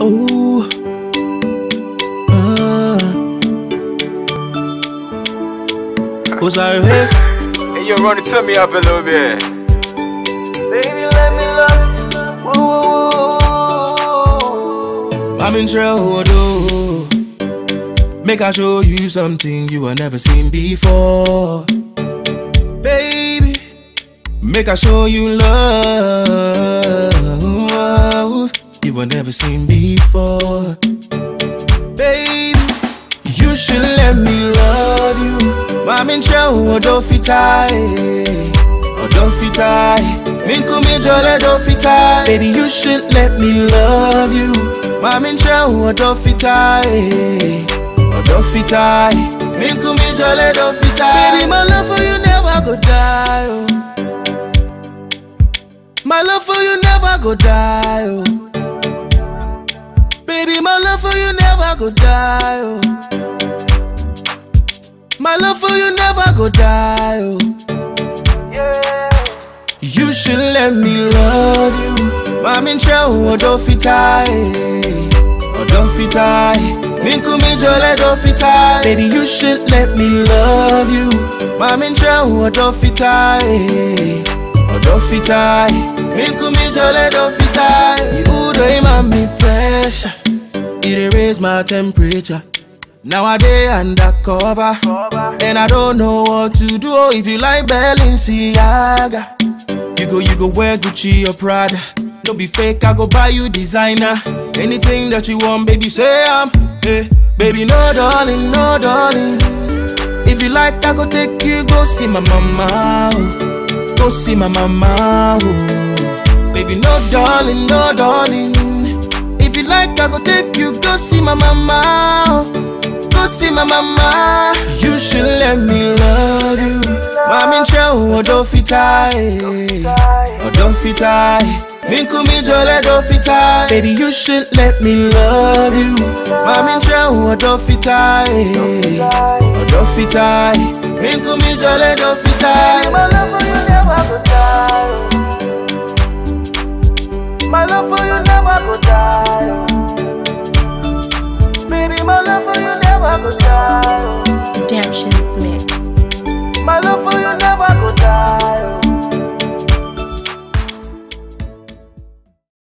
Oh, ah. Oh, sorry, hey. Hey, Rony turn me up a little bit. Baby, let me love you. I'm in trouble. Make I show you something you have never seen before. Baby, make I show you love have never seen before. Baby, you should let me love you. Oh, don't fit tight. Minku mi jole don't fit tight. Baby, you should let me love you. Oh, don't fit tight. Minku mi jole don't fit tight. Baby, my love for you never go die. Oh. My love for you never go die. Oh. Baby, my love for you never go die. Oh. My love for you never go die. Oh. You should let me love you. I'm in trouble, don't fit tight. Oh, don't fit tight. Minku mi jole oh, don't fit tight. Baby, you should let me love you. I'm in trouble, don't fit tight. Oh, don't fit tight. Minku mi jole oh, don't fit tight. You do my me pressure. It raise my temperature. Nowadays undercover, and I don't know what to do. Oh, If you like Balenciaga, you go, you go wear Gucci or Prada. Don't be fake, I go buy you designer. Anything that you want, baby, say I'm. Hey, baby, no darling, no darling. If you like, I go take you, go see my mama. oh. Go see my mama. oh. Baby, no darling, no darling. I go take you, go see my mama. Go see my mama. You should let me love you. Mami in trouble, don't fit tight. Oh, don't fit tight. Minku mi jole, don't fit tight. Baby, you should let me love you. Mami in trouble, don't fit tight. Oh, don't fit tight. Minku mi jole, don't fit tight. My love for you never go die. My love for you never go die.